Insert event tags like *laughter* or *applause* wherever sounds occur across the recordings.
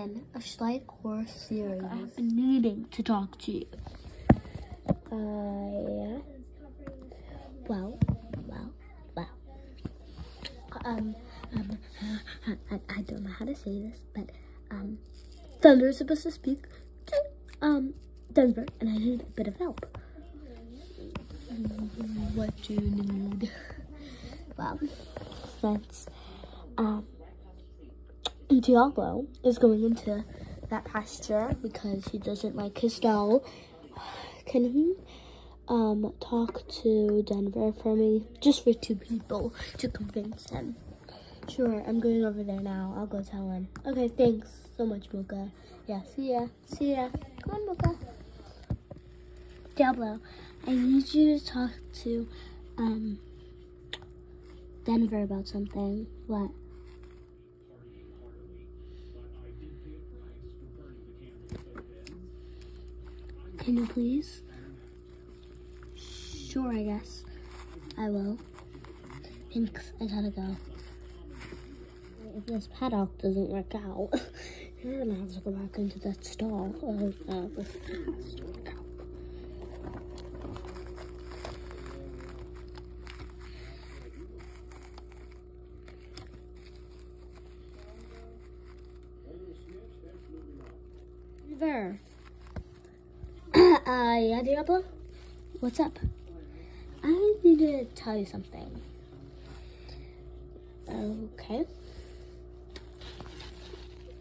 a Schleich horse series. I've been needing to talk to you. Uh, yeah. Well, well, well. Um, um, uh, I, I don't know how to say this, but, um, Thunder is supposed to speak to, um, Denver, and I need a bit of help. What do you need? Well, since, um, Diablo is going into that pasture because he doesn't like his stall, can he, um, talk to Denver for me? Just for two people to convince him. Sure, I'm going over there now. I'll go tell him. Okay, thanks so much, Mocha. Yeah, see ya. See ya. Come on, Mocha. Diablo, I need you to talk to, um, Denver about something. What? Can you please? Sure, I guess. I will. Thanks, I gotta go. If this paddock doesn't work out, you're gonna have to go back into that stall. Uh, uh, this has to out. Uh, Diablo? What's up? I need to tell you something. Okay.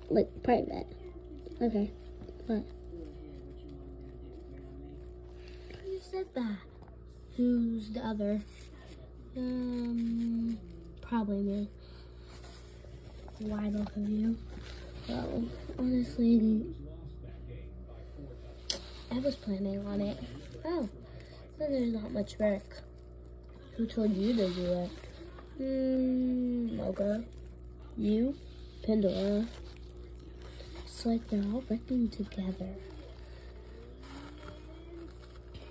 Like, private. Okay. What? Who said that? Who's the other? Um, probably me. Why of you? Well, honestly, I was planning on it. Oh, then there's not much work. Who told you to do it? Hmm, Mocha. You? Pandora. It's like they're all working together.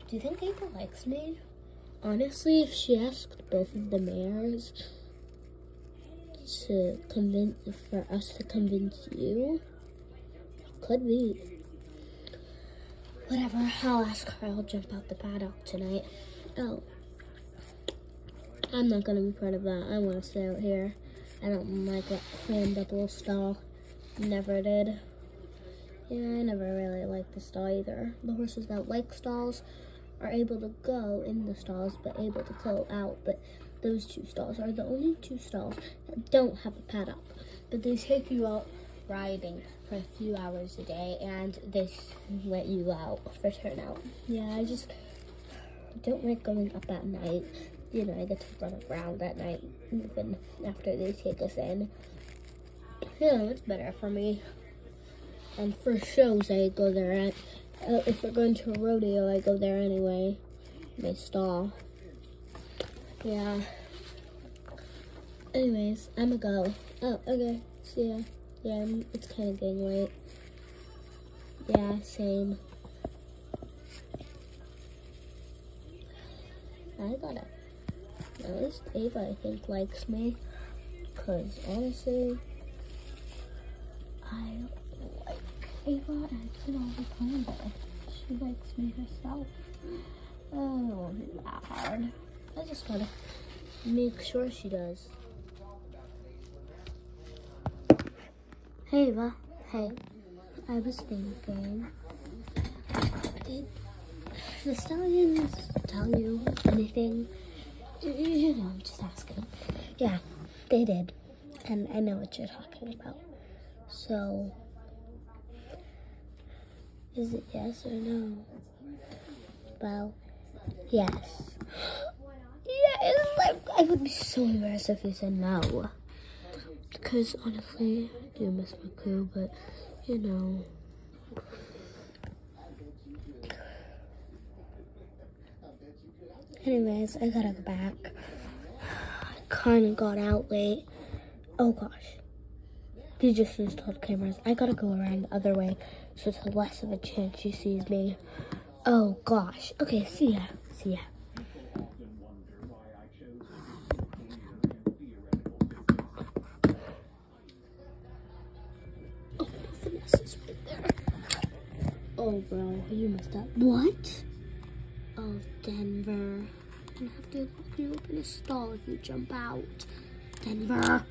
Do you think Ava likes me? Honestly, if she asked both of the mares to convince, for us to convince you, could be. Whatever, I'll ask her. I'll jump out the paddock tonight. Oh. I'm not gonna be part of that. I wanna stay out here. I don't like that crammed up little stall. Never did. Yeah, I never really liked the stall either. The horses that like stalls are able to go in the stalls, but able to go out. But those two stalls are the only two stalls that don't have a paddock. But they take you out riding for a few hours a day and this let you out for turnout. Yeah, I just don't like going up at night. You know, I get to run around at night even after they take us in. Yeah, it's better for me. And for shows, I go there. At, uh, if we're going to a rodeo, I go there anyway. My stall. Yeah. Anyways, I'm a go. Oh, okay. See ya. Yeah, it's kind of getting late. Yeah, same. I gotta. At least Ava, I think, likes me. Because honestly, I like Ava I can all the time, but she likes me herself. Oh, hard. I just gotta make sure she does. Hey, Ava. Hey. I was thinking, did the stallions tell you anything? You know, I'm just asking. Yeah, they did. And I know what you're talking about. So, is it yes or no? Well, yes. Yes! Like, I would be so embarrassed if you said no. Because honestly, I do miss my crew, but you know. Anyways, I gotta go back. I *sighs* kinda got out late. Oh gosh. They just installed cameras. I gotta go around the other way so it's less of a chance she sees me. Oh gosh. Okay, see ya. See ya. Oh, bro, you messed up. What? Oh, Denver. I'm gonna have to you up in a stall if you jump out. Denver.